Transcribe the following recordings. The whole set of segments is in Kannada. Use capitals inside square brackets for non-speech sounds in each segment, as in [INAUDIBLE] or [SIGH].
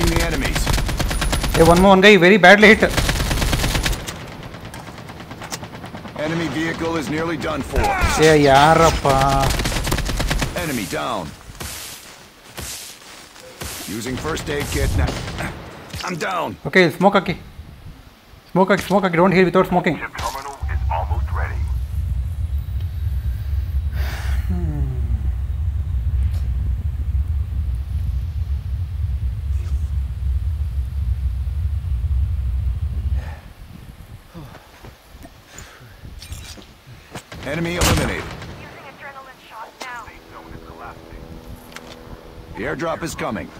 Engaging the enemies. Hey, one more one guy very badly hit. Enemy vehicle is nearly done for. Yeah, yarappa. Enemy down. Using first aid kit now. [CLEARS THROAT] I'm down. Okay, smoke aki. Smoke aki, smoke aki. Don't heal without smoking. Enemy eliminated. The airdrop is coming.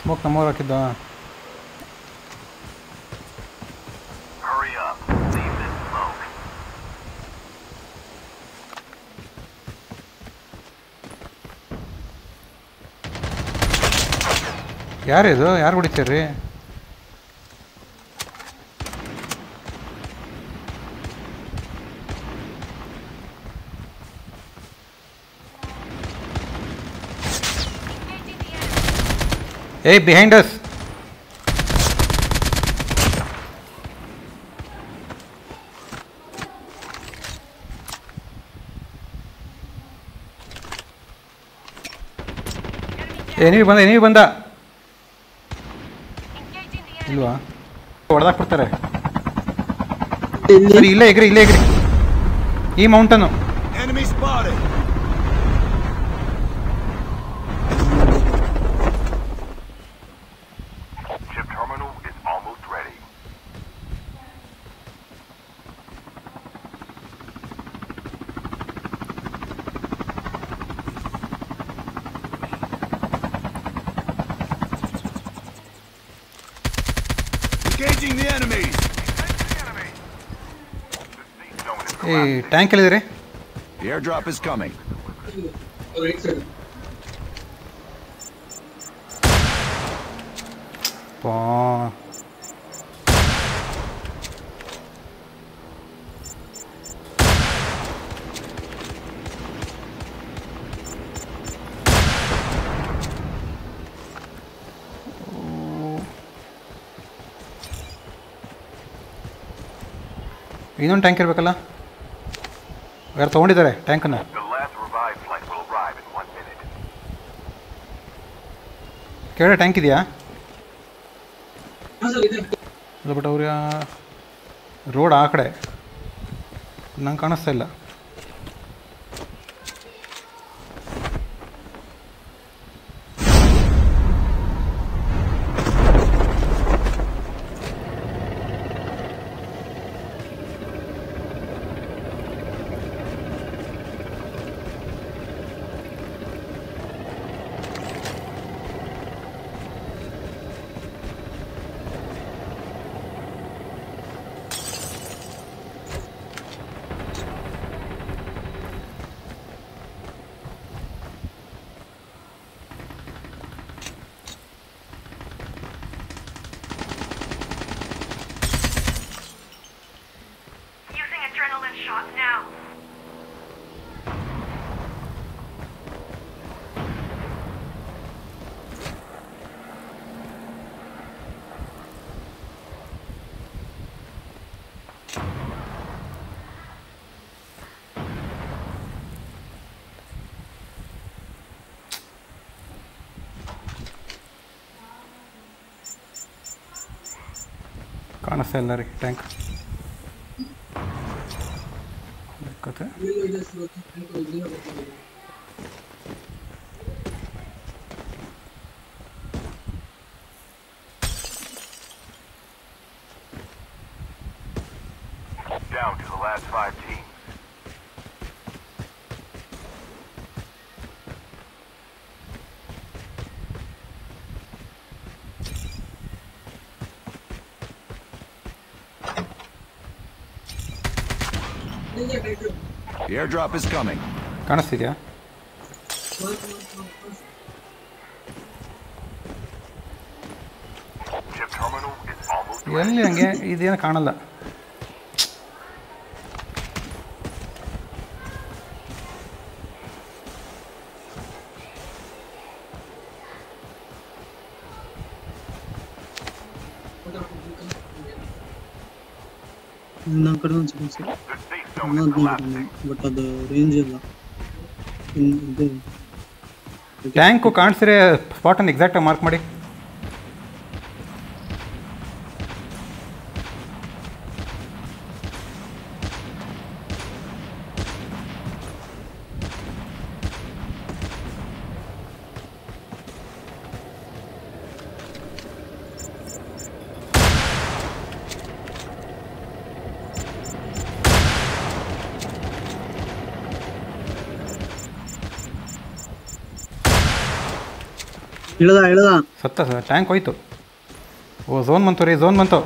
Смог на мороке, да. ಯಾರಿದو ಯಾರು ಹುಡುತಿರಿ? ಏ ಬಿಹೈಂಡ್ us. ಎನಿವಿ ಬಂದ ಎನಿವಿ ಬಂದ. ಇಲ್ವಾ? ಹೊಡೆದಾಕ್ ಬಿಡ್ತಾರೆ. ಇಲ್ಲೇ ಎಗ್ರಿ ಇಲ್ಲೇ ಎಗ್ರಿ. ಈ ಮೌಂಟನು Engaging the enemy. Hey, tank The airdrop is coming. Pah. ಇನ್ನೊಂದು ಟ್ಯಾಂಕ್ ಇರಬೇಕಲ್ಲ? ಯಾರು ತೊಗೊಂಡಿದ್ದಾರೆ ಟ್ಯಾಂಕನ್ನು ಕೇಳೋ. ಕೆಳಗಡೆ ಟ್ಯಾಂಕ್ ಇದೆಯಾ? ಇಲ್ಲ ಬಟ್ ಅವ್ರ ರೋಡ್ ಆ ಕಡೆ. ನಂಗೆ ಕಾಣಿಸ್ತಾ ಇಲ್ಲ. ಕಾಣಿಸ್ತಾ ಇಲ್ಲ ರೀ ಟ್ಯಾಂಕ್ ಕತೆ Down to the last five The airdrop is coming. ಕಾಣಿಸ್ತಿದ್ಯಾ ಎಲ್ಲಿ ಹಂಗೆ ಇದೇನು ಕಾಣಲ್ಲ ನಮ್ಮ ಕಡೆ ಒಂದು ಬಟ್ ಅದು ರೇಂಜ್ ಇಲ್ಲ. ಟ್ಯಾಂಕು ಕಾಣಿಸಿದ್ರೆ ಸ್ಪಾಟನ್ನು ಎಕ್ಸಾಕ್ಟಾಗಿ ಮಾರ್ಕ್ ಮಾಡಿ. ಇಳ್ದ ಇಳ್ದ. ಸತ್ತ ಟ್ಯಾಂಕ್ ಹೋಯ್ತು. ಓ ಝೋನ್ ಬಂತು ರೀ ಝೋನ್ ಬಂತು.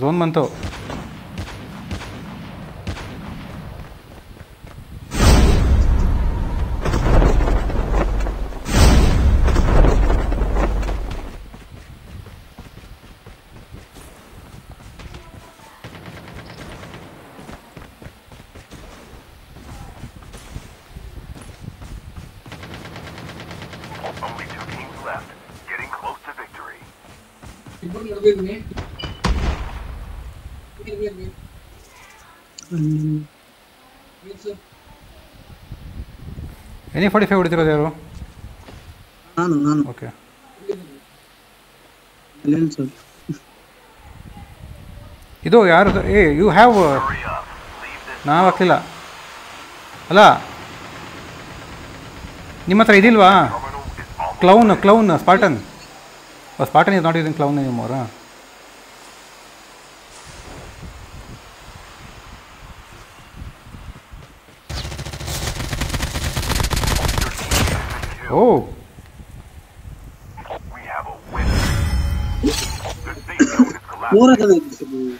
ಝೋನ್ ಬಂತು. ಎನಿ ಫೋರ್ಟಿ ಫೈವ್ ಹೊಡಿತಿರೋದು ಯಾರು ನಾನು. ನಾನು ಓಕೆ ಇದು ಯಾರು ಏ ಯು ಹ್ಯಾವ್ ನಾವು ಹಾಕ್ಲಿಲ್ಲ. ಅಲ್ಲ ನಿಮ್ಮ ಹತ್ರ ಇದಿಲ್ವಾ? Clown clown almost Oh, Spartan is not using clown anymore, huh? Oh. We have a winner. the thing is collapsing.